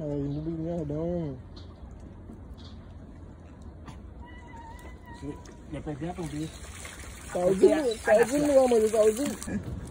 Aí, não obrigadão. Me presente um bicho. Pauzinho, meu amor, tá pauzinho.